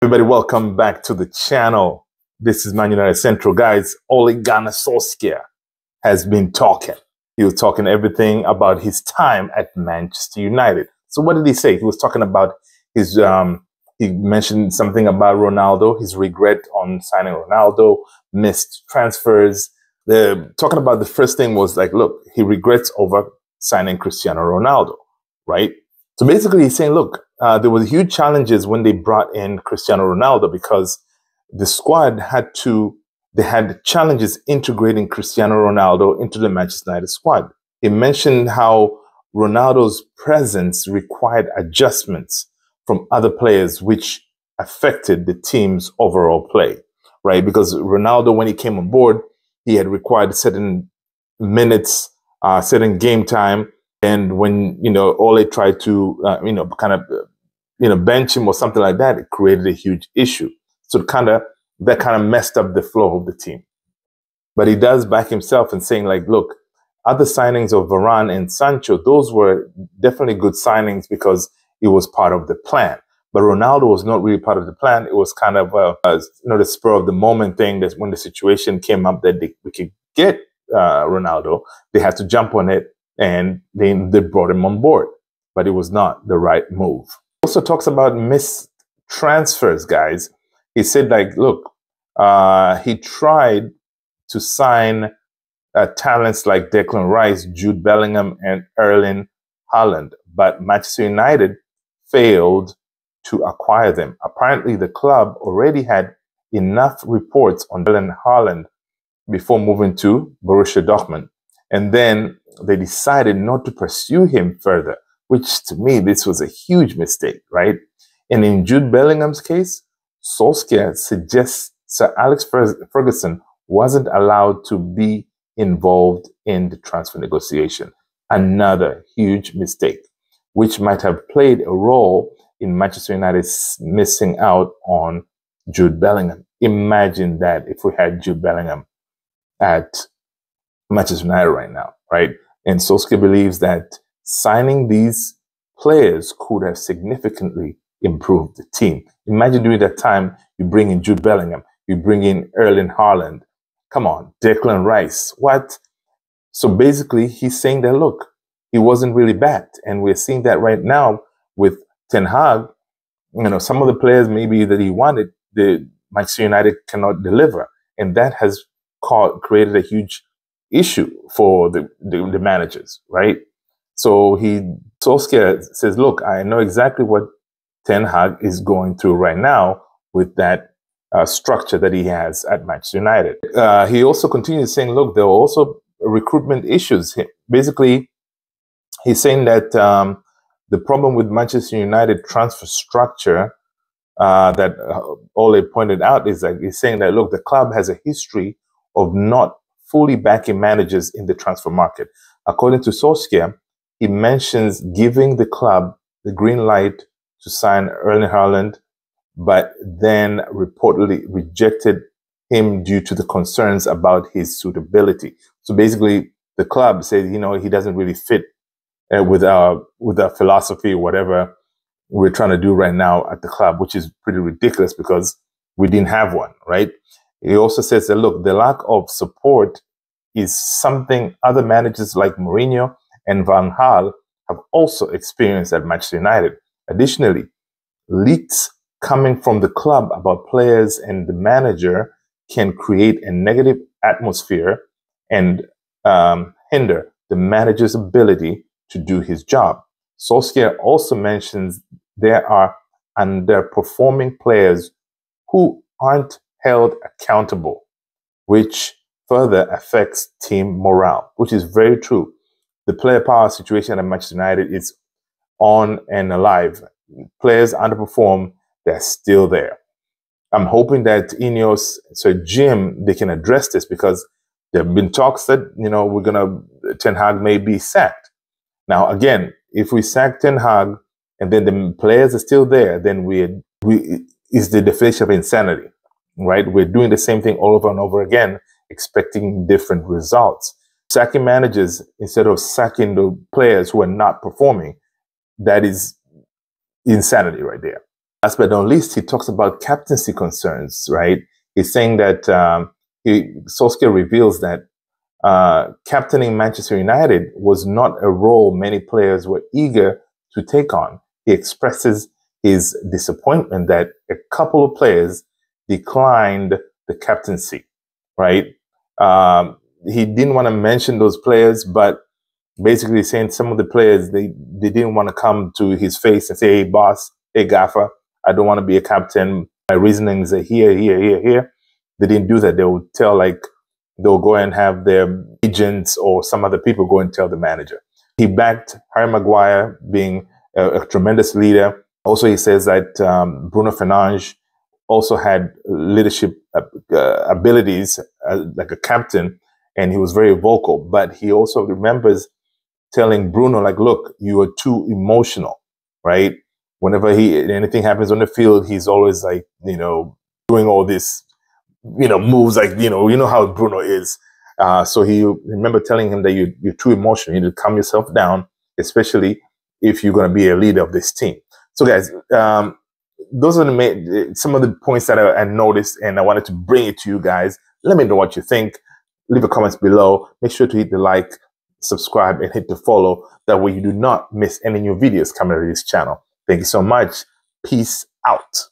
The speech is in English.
Everybody, welcome back to the channel. This is Man United Central, guys. Ole Gunnar Solskjaer has been talking. He was talking everything about his time at Manchester United. So what did he say? He was talking about his, um, he mentioned something about Ronaldo, his regret on signing Ronaldo, missed transfers. The, talking about the first thing was like, look, he regrets over signing Cristiano Ronaldo, right? So basically he's saying, look, uh, there was huge challenges when they brought in Cristiano Ronaldo because the squad had to, they had challenges integrating Cristiano Ronaldo into the Manchester United squad. He mentioned how Ronaldo's presence required adjustments from other players, which affected the team's overall play, right? Because Ronaldo, when he came on board, he had required certain minutes, uh, certain game time. And when, you know, Ole tried to, uh, you know, kind of, you know, bench him or something like that, it created a huge issue. So kind of, that kind of messed up the flow of the team. But he does back himself and saying like, look, other signings of Varane and Sancho, those were definitely good signings because it was part of the plan. But Ronaldo was not really part of the plan. It was kind of a, a you know the spur of the moment thing. That when the situation came up that they, we could get uh, Ronaldo, they had to jump on it and then they brought him on board. But it was not the right move. Also talks about missed transfers, guys. He said like, look, uh, he tried to sign uh, talents like Declan Rice, Jude Bellingham, and Erling Haaland, but Manchester United failed to acquire them. Apparently, the club already had enough reports on Erling Haaland before moving to Borussia Dortmund, and then they decided not to pursue him further, which to me, this was a huge mistake, right? And in Jude Bellingham's case, Solskjaer suggests Sir Alex Ferguson wasn't allowed to be involved in the transfer negotiation. Another huge mistake, which might have played a role in Manchester United missing out on Jude Bellingham. Imagine that if we had Jude Bellingham at Manchester United right now, right? And Solskjaer believes that signing these players could have significantly improved the team. Imagine during that time, you bring in Jude Bellingham, you bring in Erling Haaland, Come on, Declan Rice. What? So basically, he's saying that, look, he wasn't really bad. And we're seeing that right now with Ten Hag. You know, some of the players maybe that he wanted, the Manchester United cannot deliver. And that has caught, created a huge issue for the, the, the managers, right? So he, Solskjaer says, look, I know exactly what Ten Hag is going through right now with that uh, structure that he has at Manchester United. Uh, he also continues saying, look, there are also recruitment issues. Basically, he's saying that um, the problem with Manchester United transfer structure uh, that uh, Ole pointed out is that he's saying that, look, the club has a history of not fully backing managers in the transfer market. According to Solskjaer, he mentions giving the club the green light to sign Erling Haaland but then reportedly rejected him due to the concerns about his suitability. So basically, the club said, you know, he doesn't really fit uh, with our with our philosophy, whatever we're trying to do right now at the club, which is pretty ridiculous because we didn't have one, right? He also says that look, the lack of support is something other managers like Mourinho and Van Gaal have also experienced at Manchester United. Additionally, leaks coming from the club about players and the manager can create a negative atmosphere and um, hinder the manager's ability to do his job. Solskjaer also mentions there are underperforming players who aren't held accountable, which further affects team morale, which is very true. The player power situation at Manchester United is on and alive. Players underperform they're still there. I'm hoping that Ineos, Sir Jim, they can address this because there have been talks that, you know, we're going to, Ten Hag may be sacked. Now, again, if we sack Ten Hag and then the players are still there, then we, we is the definition of insanity, right? We're doing the same thing all over and over again, expecting different results. Sacking managers instead of sacking the players who are not performing, that is insanity right there Last but not least, he talks about captaincy concerns, right? He's saying that um, he, Solskjaer reveals that uh, captaining Manchester United was not a role many players were eager to take on. He expresses his disappointment that a couple of players declined the captaincy, right? Um, he didn't want to mention those players, but basically saying some of the players, they, they didn't want to come to his face and say, hey, boss, hey, gaffer, I don't want to be a captain. My reasonings are here, here, here, here. They didn't do that. They would tell like, they'll go and have their agents or some other people go and tell the manager. He backed Harry Maguire being a, a tremendous leader. Also, he says that um, Bruno Fernandes also had leadership uh, uh, abilities uh, like a captain, and he was very vocal. But he also remembers telling Bruno, like, look, you are too emotional, right? Whenever he anything happens on the field, he's always like, you know, doing all this, you know, moves like, you know, you know how Bruno is. Uh, so he remember telling him that you, you're too emotional. You need to calm yourself down, especially if you're going to be a leader of this team. So, guys, um, those are the main, some of the points that I, I noticed, and I wanted to bring it to you guys. Let me know what you think. Leave a comments below. Make sure to hit the like, subscribe, and hit the follow. That way you do not miss any new videos coming to this channel. Thank you so much. Peace out.